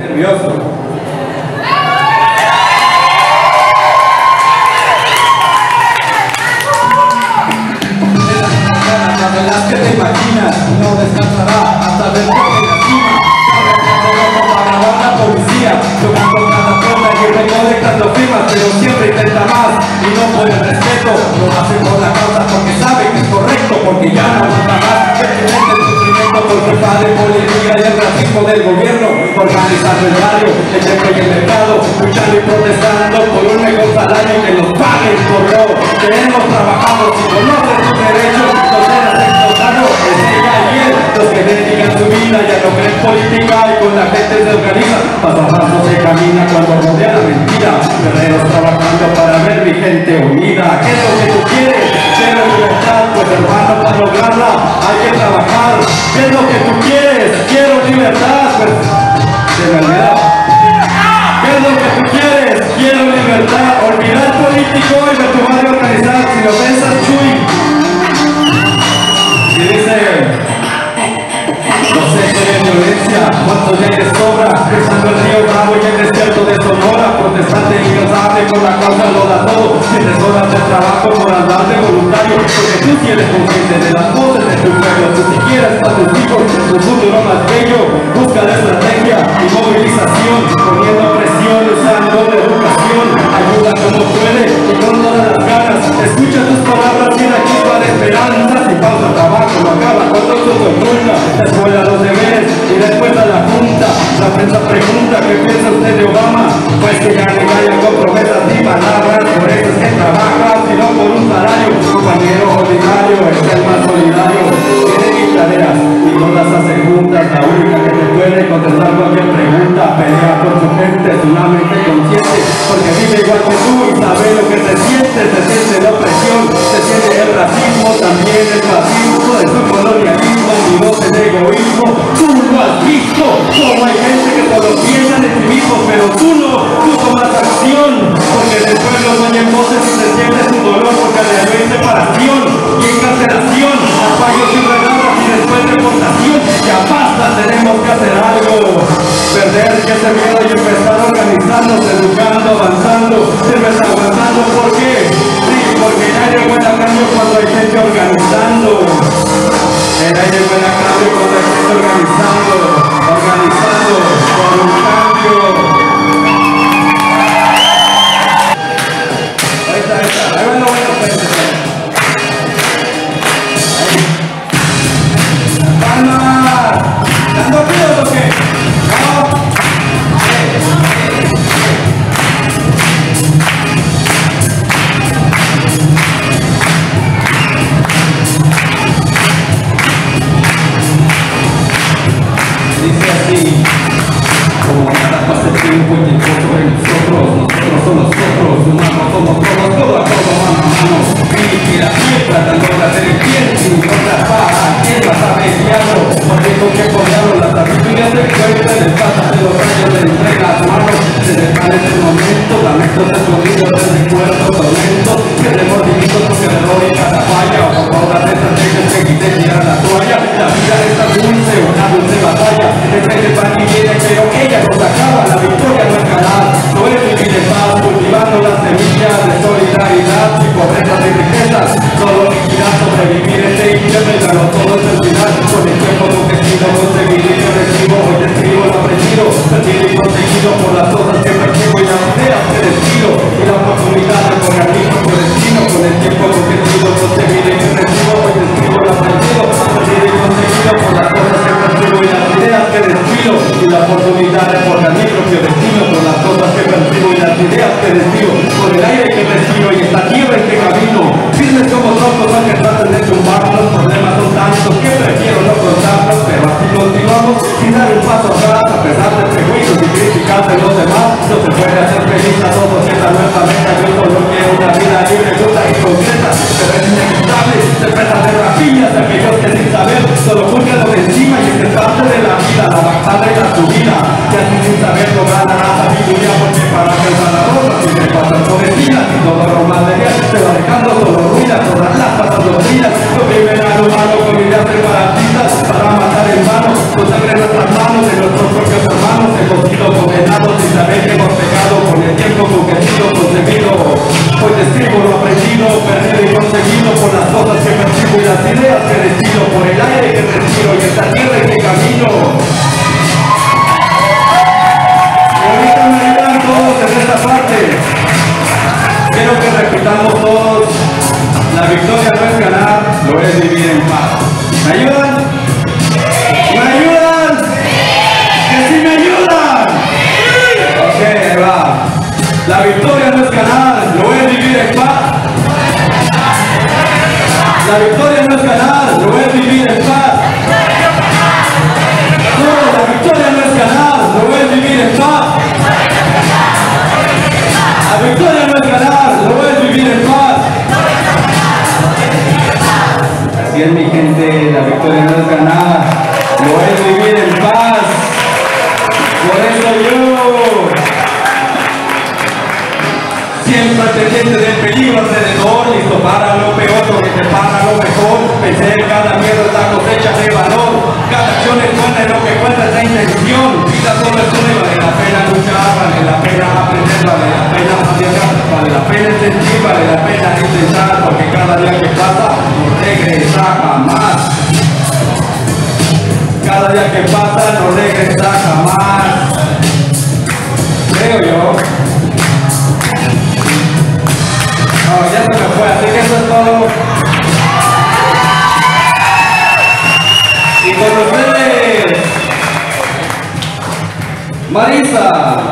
Nervioso. Imaginas no descansará hasta la cima. La policía, tocando cada puerta y firmas, pero siempre intenta más y no por el respeto, lo hace por la causa porque sabe que es correcto, porque ya no aguanta más. De racismo del gobierno, organizando el barrio, el cheque y el mercado, luchando y protestando por un mejor salario que nos paguen por lo que hemos trabajado. Si conoces tus derechos, no serás explotado. Es ella y él los que dedican su vida, ya no creen política y con la gente se organiza. Paso a paso se camina cuando rodea la mentira. Guerreros trabajando para ver mi gente unida. ¿Qué es lo que tú quieres? Quiero libertad, pues hermano, para lograrla hay que trabajar. ¿Qué es lo que tú quieres? Libertad, pues olvidó. ¿Qué es lo que tú quieres? Quiero libertad. Olvidar político y me tu madre organizar. Si lo piensas, Chuy. Y dice. No sé si hay violencia, cuánto ya de sobra, cruzando el río Bravo y el desierto de Sonora, protestante incansable por la causa lo da todo, tienes horas de trabajo por andar de voluntario, porque tú sí eres consciente de las como puede y con todas las ganas, escucha tus palabras y la chispa de esperanza, sin pausa trabajo, no acaba cuando todo oculta, la escuela los deberes y después a la junta, la prensa pregunta qué piensa usted de Obama, pues que ya ni vayan con promesas ni palabras, por eso es que trabaja, sino por un salario, compañero ordinario, es el más solidario, tiene mis y todas hace juntas, la única que te puede contestar cualquier pregunta, pelea por su gente, es una mente consciente, porque vive igual que tú y sabe lo que se siente, se siente la opresión, se siente el racismo, también el fascismo, de su colonialismo, y no cuando hay gente organizando. Era llegó el cambio cuando hay gente organizando, organizando por un cambio. Ahí está, ahí está, ahí va lo bueno, momento, gente, la victoria no es ganada, lo es vivir en paz. Por eso yo, siempre pendiente del peligro alrededor, listo para lo peor, lo que te para lo mejor. Pensé en cada miedo, la cosecha de valor, cada acción es buena, lo que cuenta es la intención. Vida solo es una, vale la pena luchar, vale la pena aprender, vale la pena cambiar, vale la pena sentir, vale la pena intentar, porque cada día que pasa regresa jamás. Cada día que pasa no regresa jamás. Creo yo. No, ya se me fue, así que eso es todo. Y con ustedes, Marisa.